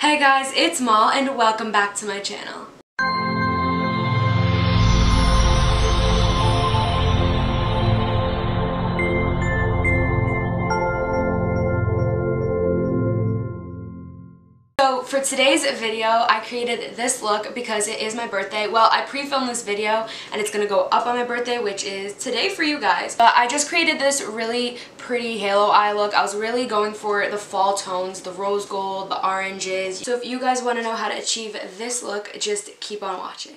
Hey guys, it's Mal and welcome back to my channel. For today's video, I created this look because it is my birthday. Well, I pre-filmed this video and it's gonna go up on my birthday, which is today for you guys. But I just created this really pretty halo eye look. I was really going for the fall tones, the rose gold, the oranges. So if you guys wanna know how to achieve this look, just keep on watching.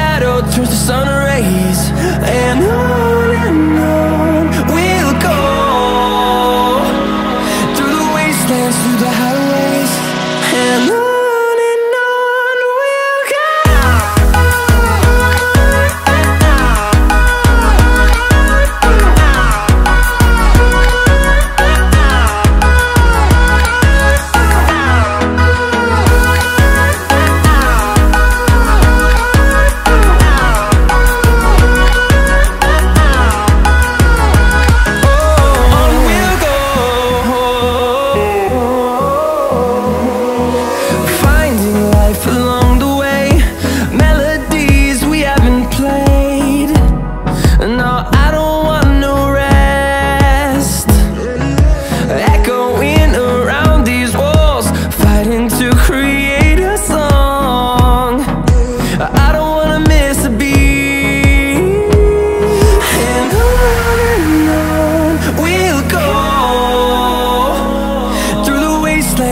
turns the sun rays and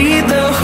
see the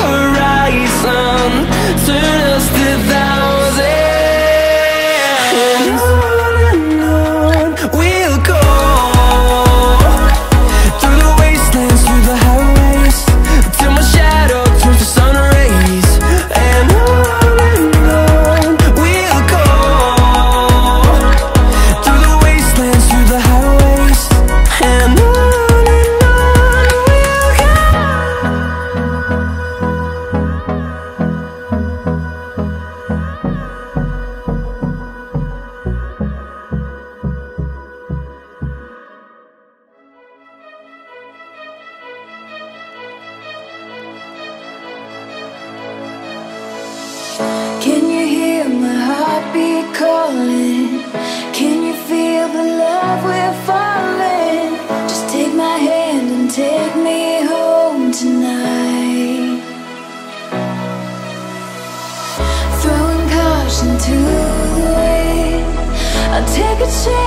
취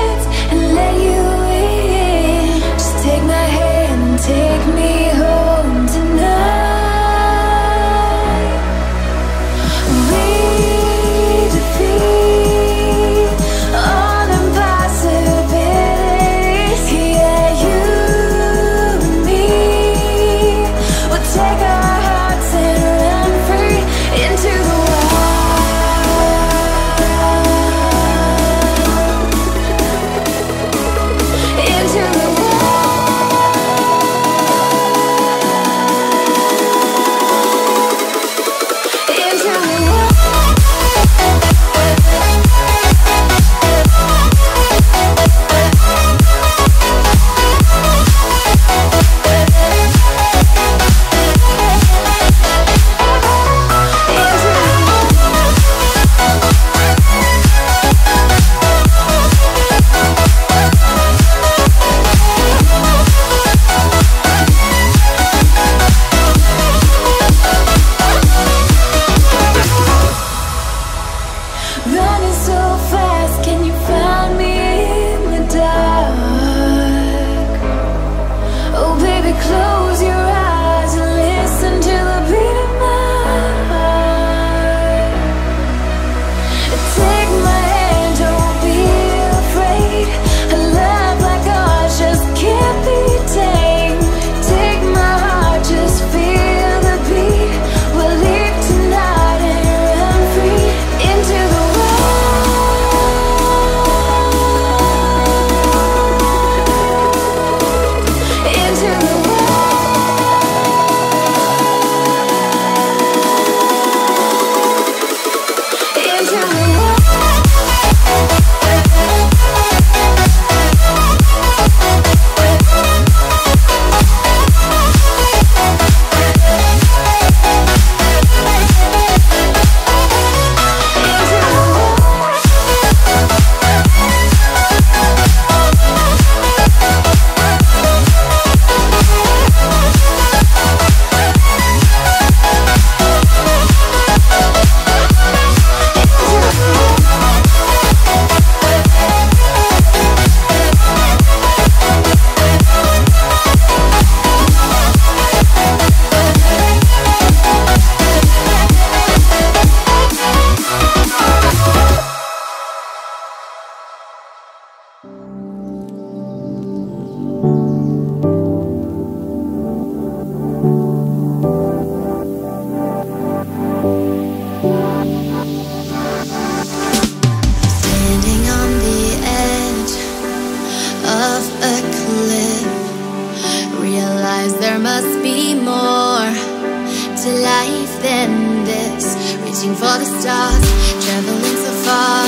for the stars, traveling so far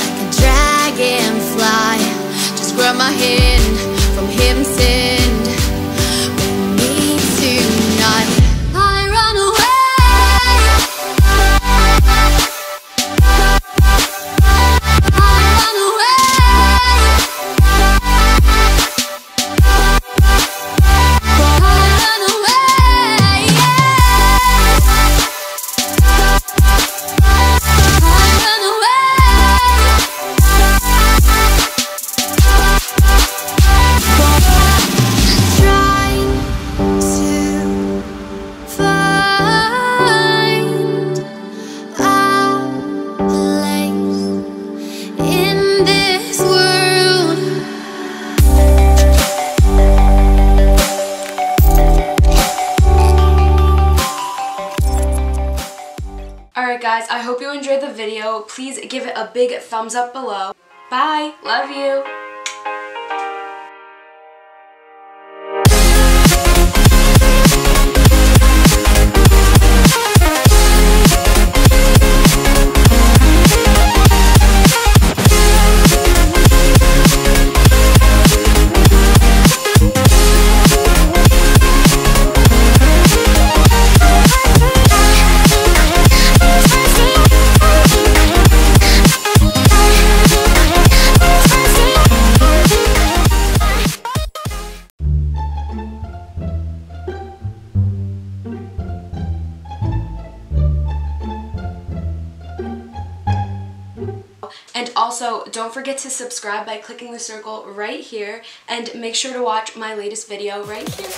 like a dragonfly. Just grab my hand hope you enjoyed the video. Please give it a big thumbs up below. Bye. Love you. And also, don't forget to subscribe by clicking the circle right here and make sure to watch my latest video right here.